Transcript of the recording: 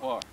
What?